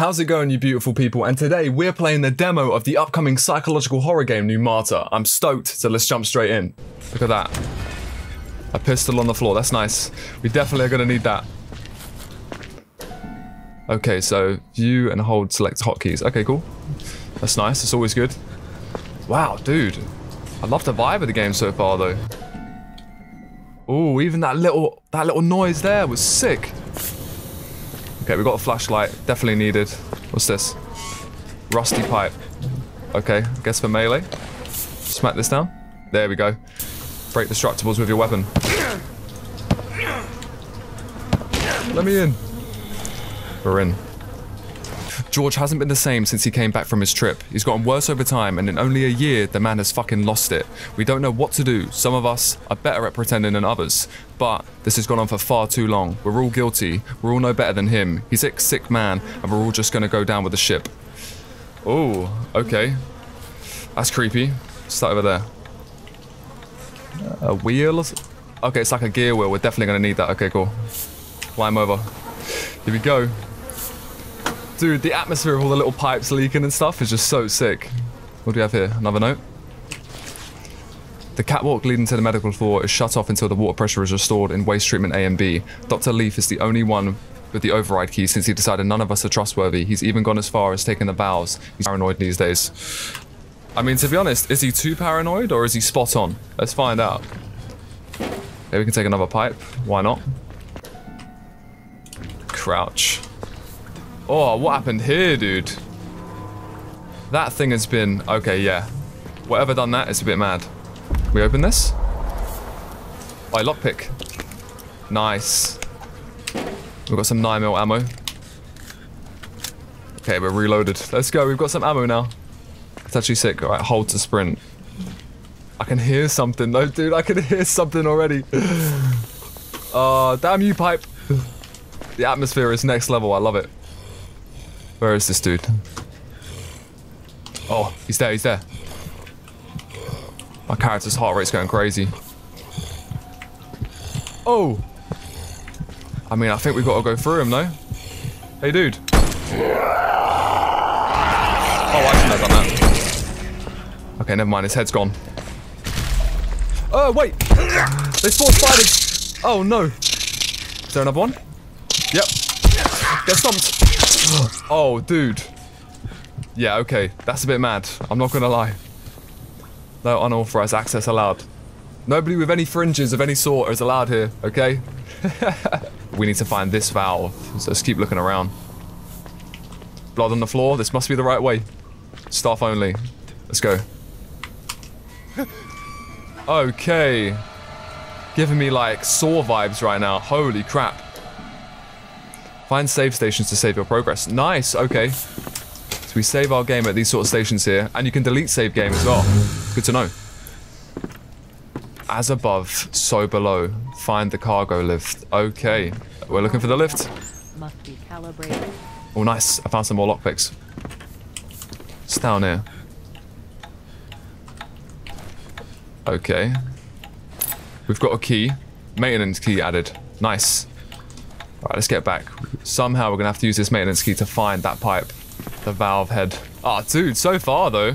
How's it going, you beautiful people? And today we're playing the demo of the upcoming psychological horror game, Pneumata. I'm stoked, so let's jump straight in. Look at that. A pistol on the floor, that's nice. We definitely are gonna need that. Okay, so view and hold select hotkeys. Okay, cool. That's nice, it's always good. Wow, dude. I love the vibe of the game so far, though. Oh, even that little that little noise there was sick. Okay, we've got a flashlight. Definitely needed. What's this? Rusty pipe. Okay, guess for melee. Smack this down. There we go. Break destructibles with your weapon. Let me in. We're in. George hasn't been the same since he came back from his trip. He's gotten worse over time, and in only a year, the man has fucking lost it. We don't know what to do. Some of us are better at pretending than others. But this has gone on for far too long. We're all guilty. We're all no better than him. He's a sick man, and we're all just gonna go down with the ship. Oh, okay. That's creepy. Start over there. A wheel? Okay, it's like a gear wheel. We're definitely gonna need that. Okay, cool. Climb over. Here we go. Dude, the atmosphere of all the little pipes leaking and stuff is just so sick. What do we have here? Another note? The catwalk leading to the medical floor is shut off until the water pressure is restored in waste treatment A and B. Dr. Leaf is the only one with the override key since he decided none of us are trustworthy. He's even gone as far as taking the vows. He's paranoid these days. I mean, to be honest, is he too paranoid or is he spot on? Let's find out. Maybe we can take another pipe. Why not? Crouch. Oh, what happened here, dude? That thing has been... Okay, yeah. Whatever done that, it's a bit mad. Can we open this? Oh, lockpick. Nice. We've got some 9mm ammo. Okay, we're reloaded. Let's go, we've got some ammo now. It's actually sick. Alright, hold to sprint. I can hear something though, dude. I can hear something already. Oh, damn you, pipe. The atmosphere is next level. I love it. Where is this dude? Oh, he's there, he's there. My character's heart rate's going crazy. Oh! I mean, I think we've got to go through him, though. Hey, dude. Oh, I shouldn't have done that. Okay, never mind, his head's gone. Oh, wait! They spawned spiders! Oh, no. Is there another one? Yep. Get stumped. Oh, dude. Yeah, okay. That's a bit mad. I'm not gonna lie. No unauthorized access allowed. Nobody with any fringes of any sort is allowed here, okay? we need to find this valve, so let's keep looking around. Blood on the floor. This must be the right way. Staff only. Let's go. okay. Giving me like Saw vibes right now. Holy crap. Find save stations to save your progress. Nice, okay. So we save our game at these sort of stations here, and you can delete save game as well. Good to know. As above, so below. Find the cargo lift. Okay, we're looking for the lift. Must be calibrated. Oh, nice. I found some more lockpicks. It's down here. Okay. We've got a key. Maintenance key added. Nice. Alright, let's get back. Somehow we're going to have to use this maintenance key to find that pipe. The valve head. Ah, oh, dude, so far though.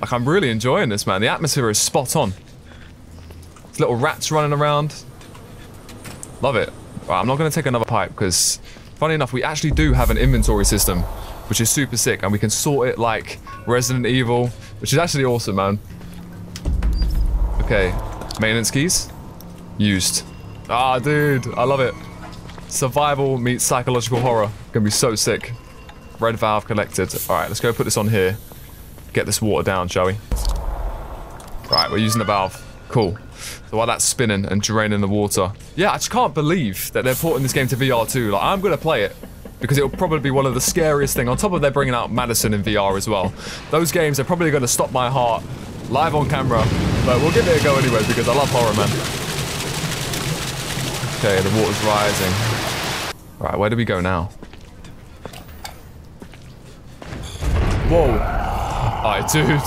Like, I'm really enjoying this, man. The atmosphere is spot on. There's little rats running around. Love it. Right, I'm not going to take another pipe because, funny enough, we actually do have an inventory system, which is super sick, and we can sort it like Resident Evil, which is actually awesome, man. Okay, maintenance keys. Used. Ah, dude, I love it. Survival meets psychological horror. Gonna be so sick. Red valve collected. Alright, let's go put this on here. Get this water down, shall we? Right, we're using the valve. Cool. So while that's spinning and draining the water. Yeah, I just can't believe that they're porting this game to VR too. Like, I'm gonna play it. Because it'll probably be one of the scariest things. On top of they're bringing out Madison in VR as well. Those games are probably gonna stop my heart live on camera. But we'll give it a go anyway because I love horror, man. Okay, the water's rising. Right, where do we go now? Whoa. Alright, dude.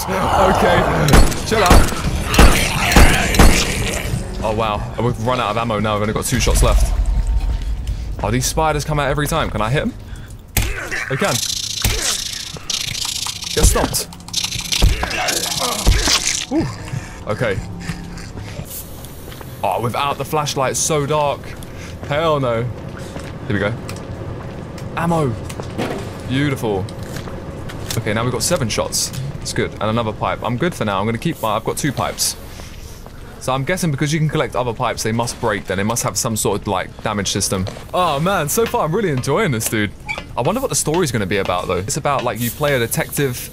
Okay. Chill out. Oh, wow. We've run out of ammo now. We've only got two shots left. Oh, these spiders come out every time. Can I hit them? I can. Get stopped. Ooh. Okay. Oh, without the flashlight, it's so dark. Hell no. Here we go. Ammo. Beautiful. Okay, now we've got seven shots. It's good. And another pipe. I'm good for now. I'm going to keep my... I've got two pipes. So I'm guessing because you can collect other pipes, they must break then. It must have some sort of, like, damage system. Oh, man. So far, I'm really enjoying this, dude. I wonder what the story's going to be about, though. It's about, like, you play a detective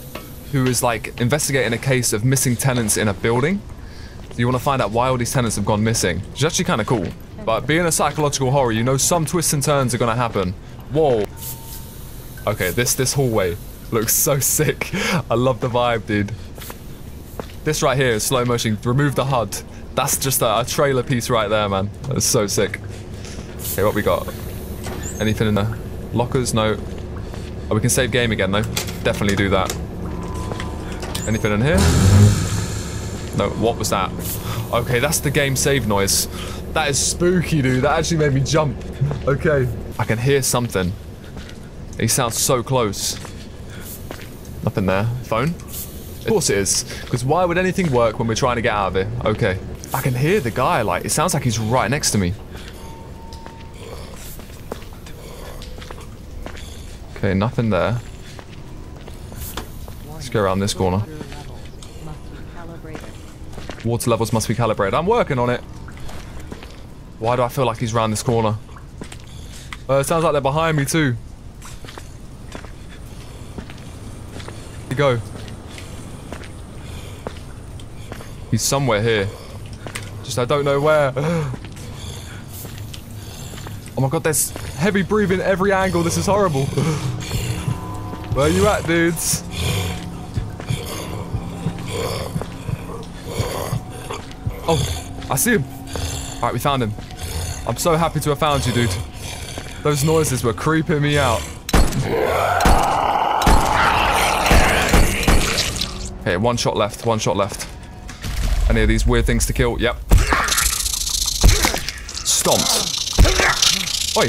who is, like, investigating a case of missing tenants in a building. You want to find out why all these tenants have gone missing. Which is actually kind of cool. But being a psychological horror, you know some twists and turns are to happen. Whoa. Okay, this, this hallway looks so sick. I love the vibe, dude. This right here is slow motion. Remove the HUD. That's just a, a trailer piece right there, man. That's so sick. Okay, what we got? Anything in the lockers? No. Oh, we can save game again, though. Definitely do that. Anything in here? No, what was that? Okay, that's the game save noise. That is spooky, dude. That actually made me jump. Okay. I can hear something. He sounds so close. Nothing there. Phone? Of course it is. Because why would anything work when we're trying to get out of here? Okay. I can hear the guy, like, it sounds like he's right next to me. Okay, nothing there. Let's go around this corner. Water levels must be calibrated. I'm working on it. Why do I feel like he's round this corner? Uh, it sounds like they're behind me too. Where'd he go? He's somewhere here. Just I don't know where. Oh my god, there's heavy breathing every angle. This is horrible. Where are you at, dudes? Oh, I see him. Alright, we found him. I'm so happy to have found you, dude. Those noises were creeping me out. Okay, one shot left, one shot left. Any of these weird things to kill? Yep. Stomped. Oi.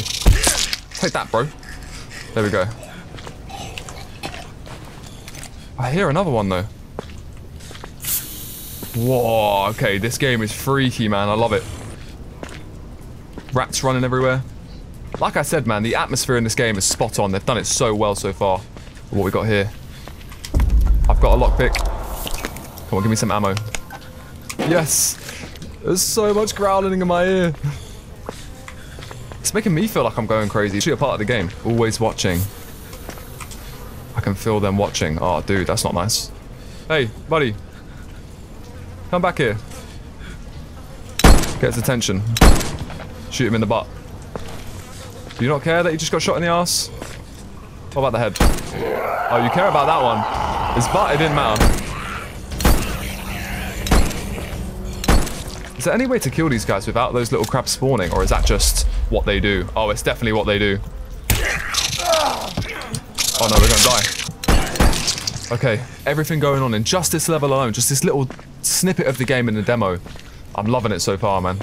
Take that, bro. There we go. I hear another one, though. Whoa, okay, this game is freaky, man. I love it. Rats running everywhere. Like I said, man, the atmosphere in this game is spot on. They've done it so well so far. What we got here? I've got a lockpick. Come on, give me some ammo. Yes! There's so much growling in my ear. It's making me feel like I'm going crazy. It's a part of the game. Always watching. I can feel them watching. Oh, dude, that's not nice. Hey, buddy. Come back here. Gets attention. Shoot him in the butt. Do you not care that you just got shot in the ass? What about the head? Oh, you care about that one. His butt, it didn't matter. Is there any way to kill these guys without those little crabs spawning, or is that just what they do? Oh, it's definitely what they do. Oh no, we're gonna die. Okay, everything going on in just this level alone, just this little snippet of the game in the demo. I'm loving it so far, man.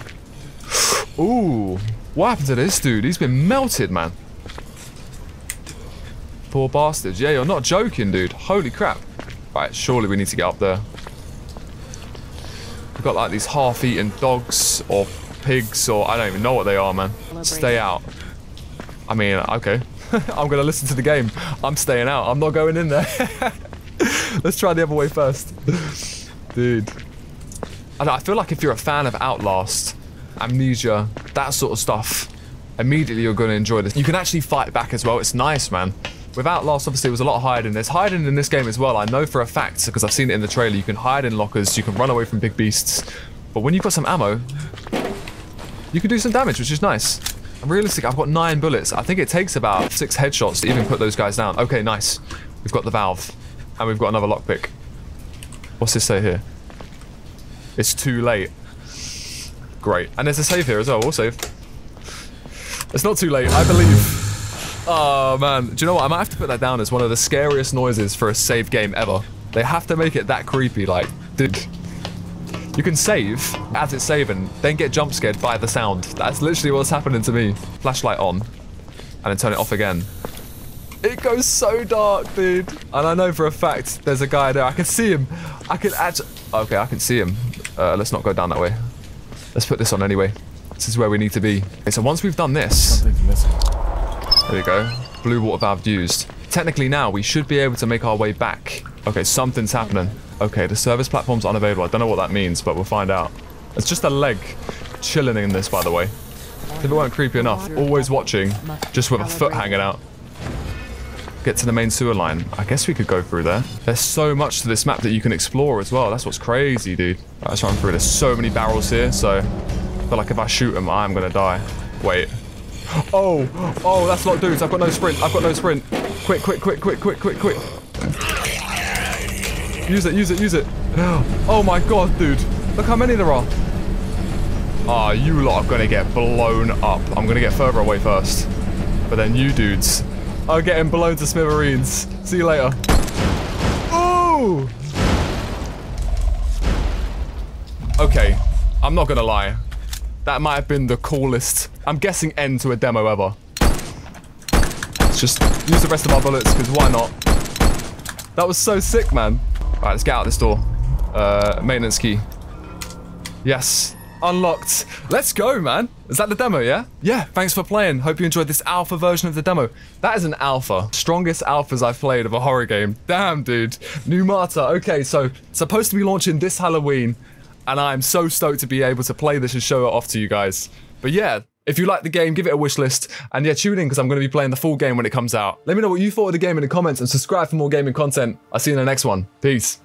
Ooh, what happened to this dude? He's been melted, man. Poor bastards. Yeah, you're not joking, dude. Holy crap. Right, surely we need to get up there. We've got like these half-eaten dogs or pigs or I don't even know what they are, man. Stay out. I mean, okay. I'm gonna listen to the game. I'm staying out. I'm not going in there. Let's try the other way first. Dude. I, I feel like if you're a fan of Outlast, Amnesia, that sort of stuff, immediately you're going to enjoy this. You can actually fight back as well. It's nice, man. Without Outlast, obviously, was a lot of hiding. There's hiding in this game as well. I know for a fact, because I've seen it in the trailer, you can hide in lockers, you can run away from big beasts. But when you've got some ammo, you can do some damage, which is nice. I'm realistic, I've got nine bullets. I think it takes about six headshots to even put those guys down. Okay, nice. We've got the valve. And we've got another lockpick. What's this say here? It's too late. Great. And there's a save here as well. We'll save. It's not too late, I believe. Oh, man. Do you know what? I might have to put that down as one of the scariest noises for a save game ever. They have to make it that creepy. Like, dude. You can save as it's saving, then get jump scared by the sound. That's literally what's happening to me. Flashlight on. And then turn it off again. It goes so dark, dude. And I know for a fact there's a guy there. I can see him. I can actually... Okay, I can see him. Uh, let's not go down that way. Let's put this on anyway. This is where we need to be. Okay, so once we've done this... There we go. Blue water valve used. Technically now, we should be able to make our way back. Okay, something's happening. Okay, the service platform's unavailable. I don't know what that means, but we'll find out. It's just a leg chilling in this, by the way. If it weren't creepy enough, always watching, just with a foot hanging out. Get to the main sewer line. I guess we could go through there. There's so much to this map that you can explore as well. That's what's crazy, dude. Let's run through. There's so many barrels here, so I feel like if I shoot them, I'm gonna die. Wait. Oh, oh, that's not dudes. I've got no sprint. I've got no sprint. Quick, quick, quick, quick, quick, quick, quick. Use it, use it, use it. Oh my god, dude. Look how many there are. Ah, oh, you lot are gonna get blown up. I'm gonna get further away first. But then you dudes are getting blown to smithereens. See you later. Ooh! Okay, I'm not gonna lie. That might have been the coolest, I'm guessing end to a demo ever. Let's just use the rest of our bullets, because why not? That was so sick, man. Alright, let's get out this door. Uh, maintenance key. Yes, unlocked. Let's go, man. Is that the demo, yeah? Yeah, thanks for playing. Hope you enjoyed this alpha version of the demo. That is an alpha. Strongest alphas I've played of a horror game. Damn, dude. New. Okay, so supposed to be launching this Halloween, and I'm so stoked to be able to play this and show it off to you guys. But yeah, if you like the game, give it a wish list. And yeah, tune in because I'm going to be playing the full game when it comes out. Let me know what you thought of the game in the comments and subscribe for more gaming content. I'll see you in the next one. Peace.